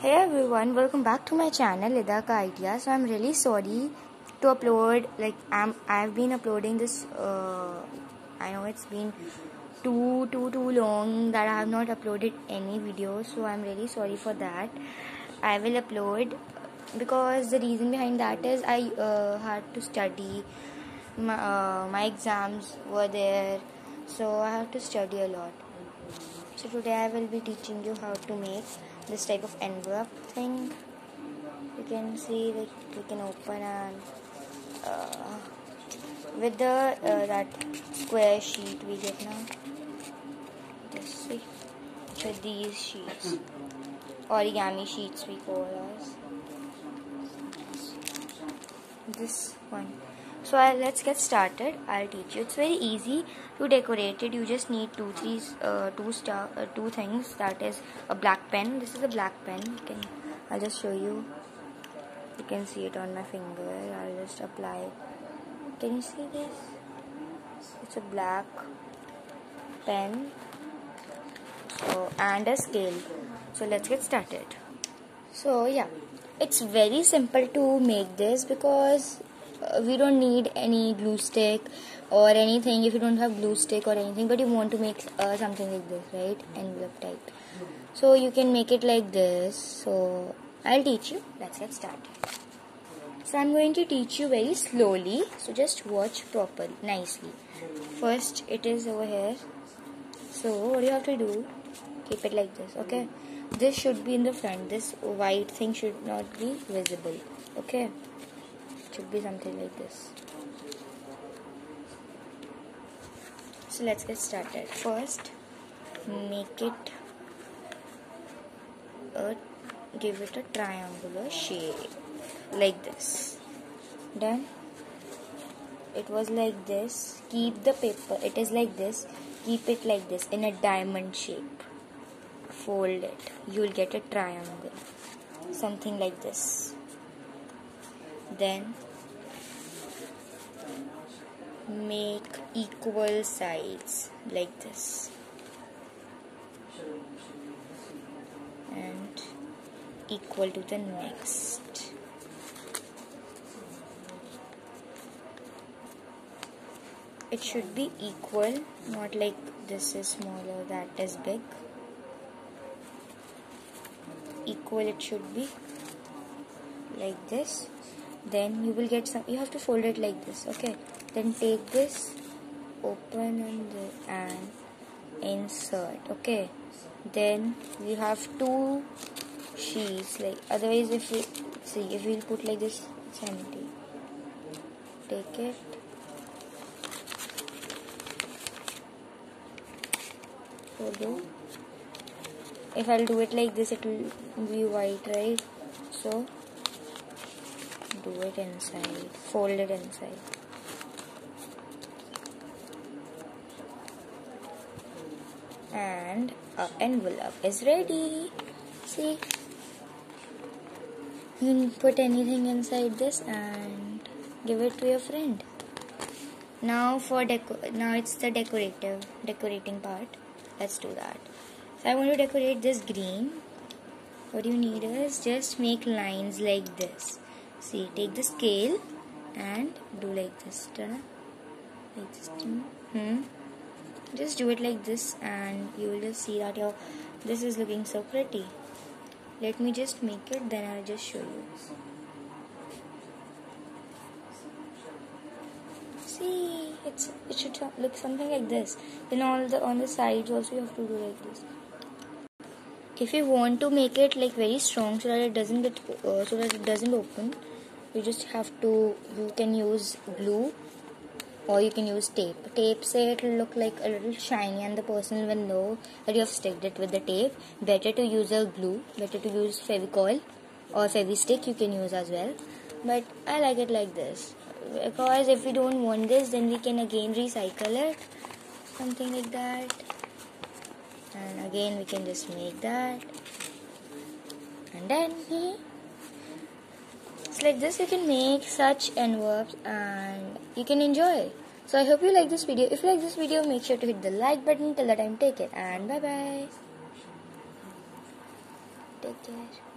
Hey everyone, welcome back to my channel Ida ka Idea So I'm really sorry to upload like I'm I've been uploading this uh, I know it's been too too too long that I have not uploaded any videos so I'm really sorry for that. I will upload because the reason behind that is I uh, had to study my, uh, my exams were there so I have to study a lot. So today I will be teaching you how to make this type of envelope thing. You can see like we can open and uh, with the uh, that square sheet we get now. This see. With these sheets. Origami sheets we call us this one so I'll, let's get started. I'll teach you. It's very easy to decorate it. You just need two three uh, two star uh, two things. That is a black pen. This is a black pen. You can I'll just show you. You can see it on my finger. I'll just apply it. Can you see this? It's a black pen. So and a scale. So let's get started. So yeah. It's very simple to make this because uh, we don't need any glue stick or anything if you don't have glue stick or anything but you want to make uh, something like this right? Envelope type. So you can make it like this. So I'll teach you. Let's get started. So I'm going to teach you very slowly. So just watch properly nicely. First it is over here. So what you have to do? Keep it like this okay? This should be in the front. This white thing should not be visible okay should be something like this. So let's get started. First make it a give it a triangular shape like this. Done? It was like this. Keep the paper. It is like this. Keep it like this in a diamond shape. Fold it. You will get a triangle. Something like this. Then make equal sides like this. And equal to the next. It should be equal not like this is smaller that is big. Equal it should be like this. Then you will get some you have to fold it like this okay? Then take this open and, and insert okay? Then we have two sheets like otherwise if we see if we'll put like this it's empty. Take it. Follow if I'll do it like this it will be white right? So do it inside fold it inside and our envelope is ready. See? You can put anything inside this and give it to your friend. Now for deco now it's the decorative decorating part. Let's do that. So I want to decorate this green. What you need is just make lines like this. See take the scale and do like this like this hmm just do it like this and you will just see that your this is looking so pretty. Let me just make it then I'll just show you. See it's it should look something like this. Then all the on the sides also you have to do like this. If you want to make it like very strong so that it doesn't get uh, so that it doesn't open you just have to you can use glue or you can use tape. Tape say it will look like a little shiny and the person will know that you have sticked it with the tape. Better to use a glue better to use fevicol or fevistick you can use as well. But i like it like this. Because if we don't want this then we can again recycle it. Something like that. And again we can just make that. And then it's like this you can make such envelopes and you can enjoy so i hope you like this video. If you like this video make sure to hit the like button. Till the time take it and bye bye take care